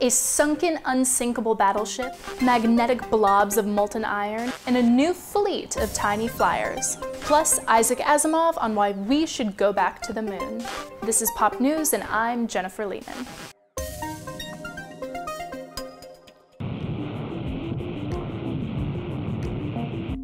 a sunken, unsinkable battleship, magnetic blobs of molten iron, and a new fleet of tiny flyers. Plus, Isaac Asimov on why we should go back to the moon. This is Pop News, and I'm Jennifer Leman.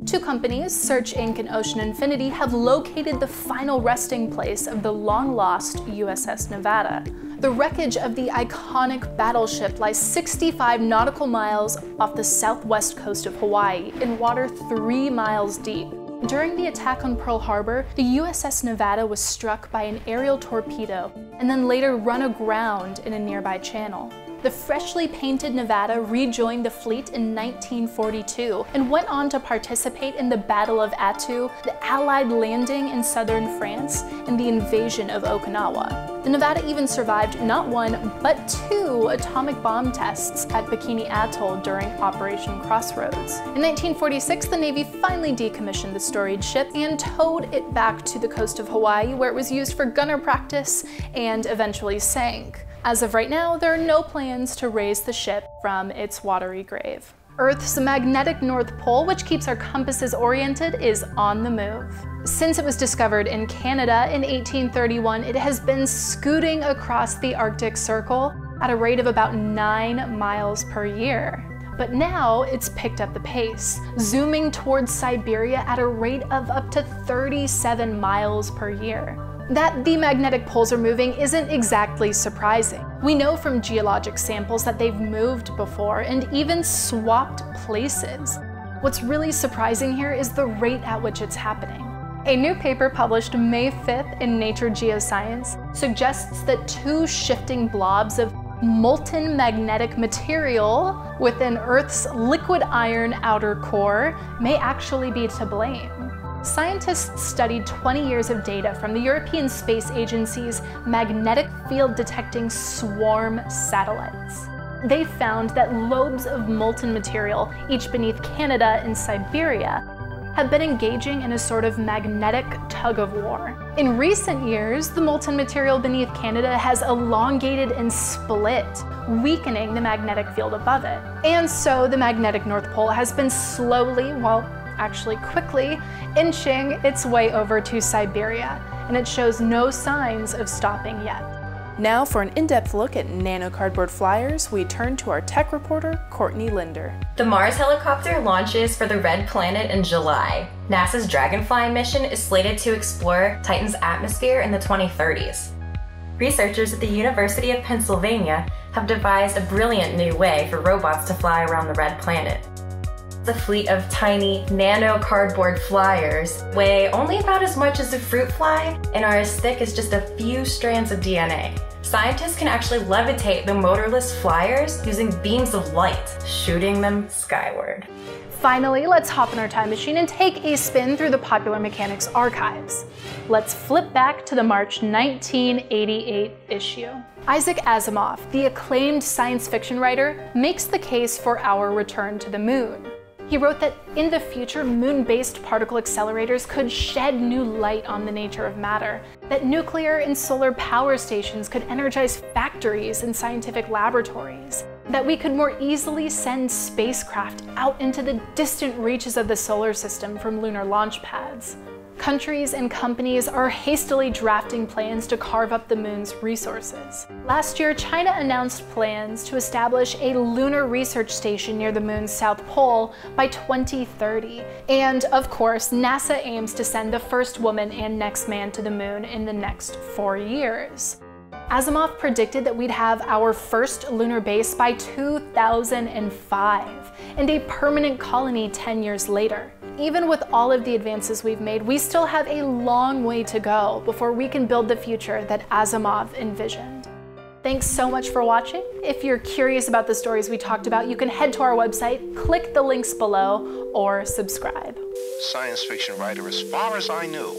Two companies, Search Inc. and Ocean Infinity, have located the final resting place of the long-lost USS Nevada. The wreckage of the iconic battleship lies 65 nautical miles off the southwest coast of Hawaii, in water three miles deep. During the attack on Pearl Harbor, the USS Nevada was struck by an aerial torpedo and then later run aground in a nearby channel. The freshly painted Nevada rejoined the fleet in 1942 and went on to participate in the Battle of Attu, the Allied landing in southern France, and the invasion of Okinawa. The Nevada even survived not one, but two atomic bomb tests at Bikini Atoll during Operation Crossroads. In 1946, the Navy finally decommissioned the storied ship and towed it back to the coast of Hawaii, where it was used for gunner practice and eventually sank. As of right now, there are no plans to raise the ship from its watery grave. Earth's magnetic North Pole, which keeps our compasses oriented, is on the move. Since it was discovered in Canada in 1831, it has been scooting across the Arctic Circle at a rate of about 9 miles per year. But now it's picked up the pace, zooming towards Siberia at a rate of up to 37 miles per year. That the magnetic poles are moving isn't exactly surprising. We know from geologic samples that they've moved before and even swapped places. What's really surprising here is the rate at which it's happening. A new paper published May 5th in Nature Geoscience suggests that two shifting blobs of molten magnetic material within Earth's liquid iron outer core may actually be to blame. Scientists studied 20 years of data from the European Space Agency's magnetic field detecting swarm satellites. They found that lobes of molten material, each beneath Canada and Siberia, have been engaging in a sort of magnetic tug of war. In recent years, the molten material beneath Canada has elongated and split, weakening the magnetic field above it. And so the magnetic North Pole has been slowly, well, actually quickly, inching its way over to Siberia, and it shows no signs of stopping yet. Now for an in-depth look at nano cardboard flyers, we turn to our tech reporter, Courtney Linder. The Mars helicopter launches for the Red Planet in July. NASA's Dragonfly mission is slated to explore Titan's atmosphere in the 2030s. Researchers at the University of Pennsylvania have devised a brilliant new way for robots to fly around the Red Planet. The fleet of tiny nano cardboard flyers weigh only about as much as a fruit fly and are as thick as just a few strands of DNA. Scientists can actually levitate the motorless flyers using beams of light, shooting them skyward. Finally, let's hop in our time machine and take a spin through the Popular Mechanics archives. Let's flip back to the March 1988 issue. Isaac Asimov, the acclaimed science fiction writer, makes the case for our return to the moon. He wrote that in the future, moon-based particle accelerators could shed new light on the nature of matter, that nuclear and solar power stations could energize factories and scientific laboratories, that we could more easily send spacecraft out into the distant reaches of the solar system from lunar launch pads, Countries and companies are hastily drafting plans to carve up the moon's resources. Last year, China announced plans to establish a lunar research station near the moon's south pole by 2030. And of course, NASA aims to send the first woman and next man to the moon in the next four years. Asimov predicted that we'd have our first lunar base by 2005 and a permanent colony 10 years later. Even with all of the advances we've made, we still have a long way to go before we can build the future that Asimov envisioned. Thanks so much for watching. If you're curious about the stories we talked about, you can head to our website, click the links below, or subscribe. Science fiction writer, as far as I knew,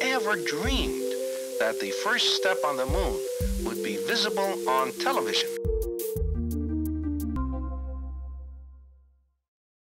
ever dreamed that the first step on the moon would be visible on television.